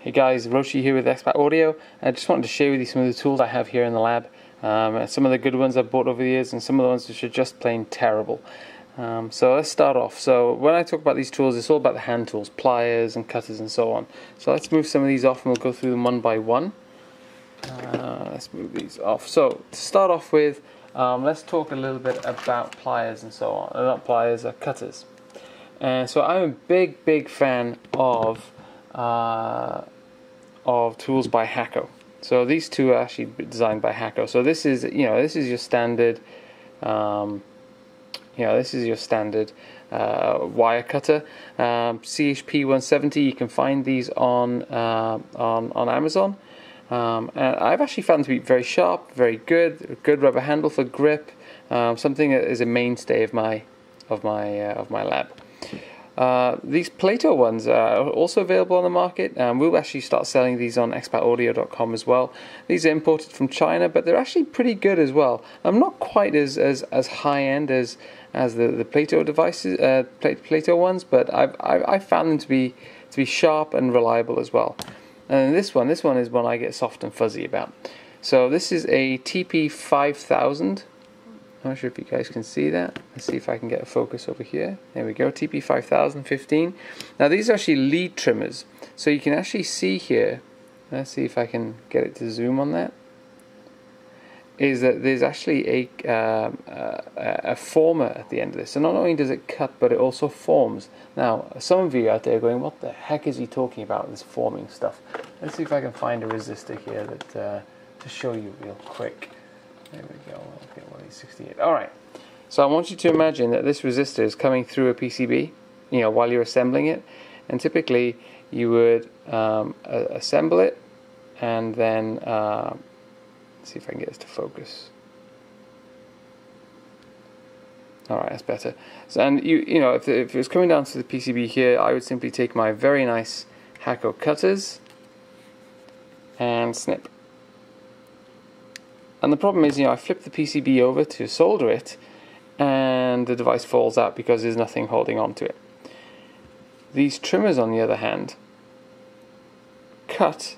Hey guys, Roshi here with Expat Audio. I just wanted to share with you some of the tools I have here in the lab. Um, some of the good ones I've bought over the years and some of the ones which are just plain terrible. Um, so let's start off. So when I talk about these tools, it's all about the hand tools, pliers and cutters and so on. So let's move some of these off and we'll go through them one by one. Uh, let's move these off. So to start off with, um, let's talk a little bit about pliers and so on. Uh, not pliers, uh, cutters. And so I'm a big, big fan of uh, of tools by Hakko. So these two are actually designed by Hakko. So this is you know this is your standard, um, you know this is your standard uh, wire cutter. Um, CHP 170. You can find these on uh, on on Amazon. Um, and I've actually found them to be very sharp, very good, good rubber handle for grip. Um, something that is a mainstay of my of my uh, of my lab. Uh, these Plato ones are also available on the market. Um, we'll actually start selling these on expataudio.com as well. These are imported from China, but they're actually pretty good as well. I'm not quite as, as, as high end as as the, the Plato devices, uh, Plato ones, but I've, I've, I've found them to be to be sharp and reliable as well. And this one, this one is one I get soft and fuzzy about. So this is a TP 5000 I'm not sure if you guys can see that. Let's see if I can get a focus over here. There we go, TP5015. Now these are actually lead trimmers. So you can actually see here, let's see if I can get it to zoom on that, is that there's actually a, um, uh, a former at the end of this. So not only does it cut, but it also forms. Now, some of you out there going, what the heck is he talking about, this forming stuff? Let's see if I can find a resistor here that uh, to show you real quick. There we go. Okay, well, 68. All right. So I want you to imagine that this resistor is coming through a PCB, you know, while you're assembling it. And typically, you would um, assemble it, and then uh, see if I can get this to focus. All right, that's better. So, and you, you know, if, if it was coming down to the PCB here, I would simply take my very nice Hakko cutters and snip. And the problem is, you know, I flip the PCB over to solder it, and the device falls out because there's nothing holding on to it. These trimmers, on the other hand, cut,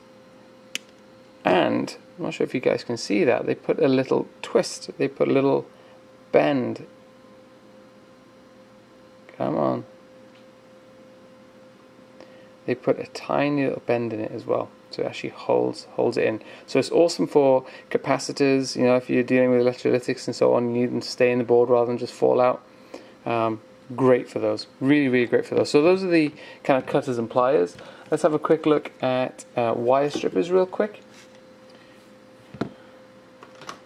and I'm not sure if you guys can see that, they put a little twist, they put a little bend. Come on. They put a tiny little bend in it as well so it actually holds holds it in. So it's awesome for capacitors. You know, if you're dealing with electrolytics and so on, you need them to stay in the board rather than just fall out. Um, great for those. Really, really great for those. So those are the kind of cutters and pliers. Let's have a quick look at uh, wire strippers real quick.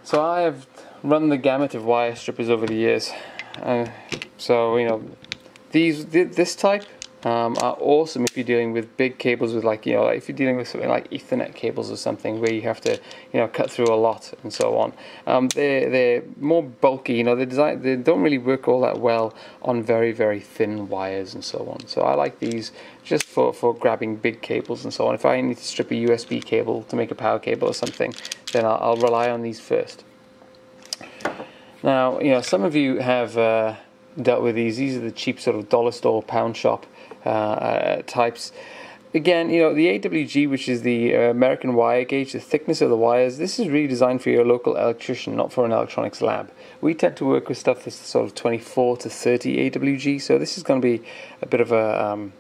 So I have run the gamut of wire strippers over the years. Uh, so you know, these this type um, are awesome if you're dealing with big cables with like you know if you're dealing with something like Ethernet cables or something where you have to you know cut through a lot and so on. Um, they're they're more bulky. You know they design they don't really work all that well on very very thin wires and so on. So I like these just for for grabbing big cables and so on. If I need to strip a USB cable to make a power cable or something, then I'll, I'll rely on these first. Now you know some of you have. Uh, dealt with these. These are the cheap sort of dollar store, pound shop types. Again, you know, the AWG, which is the uh, American wire gauge, the thickness of the wires, this is really designed for your local electrician, not for an electronics lab. We tend to work with stuff that's sort of 24 to 30 AWG, so this is going to be a bit of a um,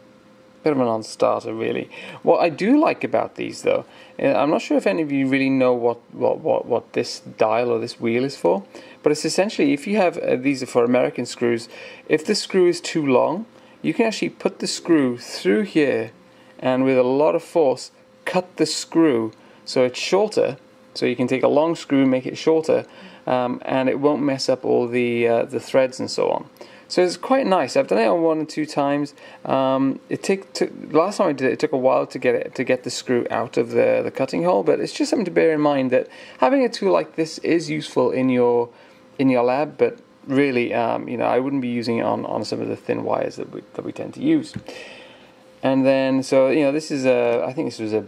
bit of a non-starter, really. What I do like about these, though, I'm not sure if any of you really know what, what, what, what this dial or this wheel is for, but it's essentially, if you have, uh, these are for American screws, if the screw is too long, you can actually put the screw through here and with a lot of force cut the screw. So it's shorter so you can take a long screw make it shorter um, and it won't mess up all the uh, the threads and so on. So it's quite nice. I've done it on one or two times. Um, it took last time I did it it took a while to get it to get the screw out of the, the cutting hole but it's just something to bear in mind that having a tool like this is useful in your in your lab but really, um, you know, I wouldn't be using it on, on some of the thin wires that we, that we tend to use. And then, so, you know, this is a, I think this was a,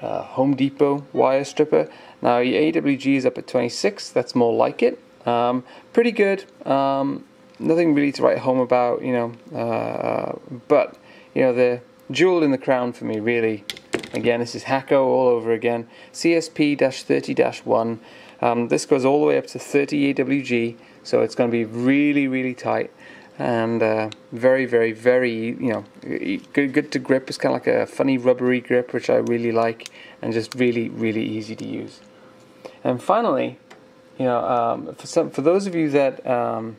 a Home Depot wire stripper. Now, your AWG is up at 26, that's more like it. Um, pretty good, um, nothing really to write home about, you know, uh, but, you know, the jewel in the crown for me really Again, this is Hakko all over again. CSP-30-1. Um, this goes all the way up to 30 AWG, so it's going to be really, really tight and uh, very, very, very, you know, good, good to grip. It's kind of like a funny rubbery grip, which I really like, and just really, really easy to use. And finally, you know, um, for some, for those of you that um,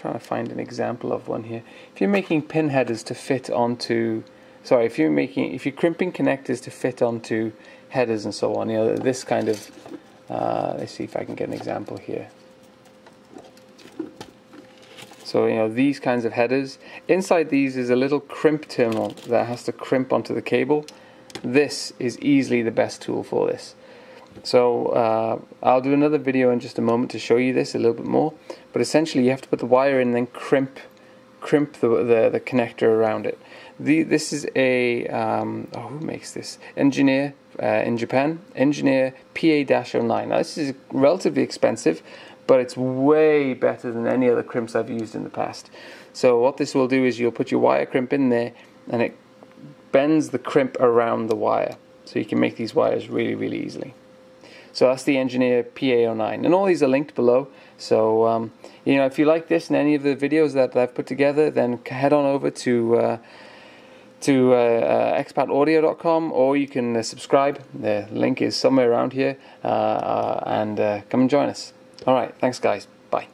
trying to find an example of one here. If you're making pin headers to fit onto, sorry, if you're making, if you're crimping connectors to fit onto headers and so on, you know, this kind of, uh, let's see if I can get an example here. So, you know, these kinds of headers. Inside these is a little crimp terminal that has to crimp onto the cable. This is easily the best tool for this. So uh, I'll do another video in just a moment to show you this a little bit more. But essentially you have to put the wire in and then crimp crimp the, the, the connector around it. The, this is a, um, oh, who makes this? Engineer uh, in Japan, Engineer PA-09. Now this is relatively expensive, but it's way better than any other crimps I've used in the past. So what this will do is you'll put your wire crimp in there and it bends the crimp around the wire. So you can make these wires really, really easily. So that's the Engineer PA09. And all these are linked below. So, um, you know, if you like this and any of the videos that I've put together, then head on over to uh, to uh, uh, expataudio.com or you can uh, subscribe. The link is somewhere around here uh, uh, and come and join us. All right. Thanks, guys. Bye.